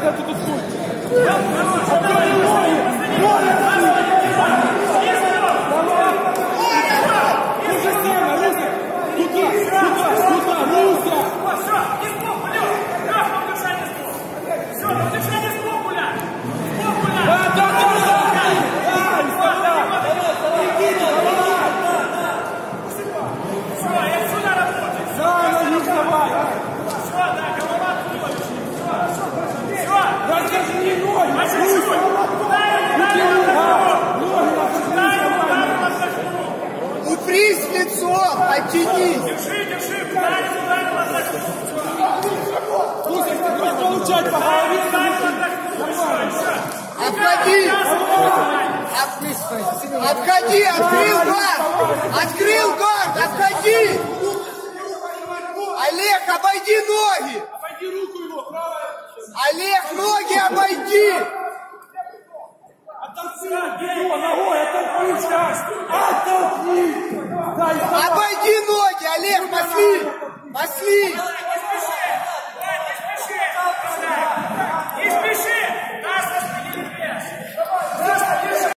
para dentro do. Оттянись. Держи, держи, ударил, ударил. Слушай, ты будешь получать по голове. Обходи. Обходи, открыл гард. Открыл гард, обходи. Олег, обойди ноги. Обойди руку его, правая. Олег, ноги обойди. Оттолкни ногой, оттолкни сейчас. Оттолкни.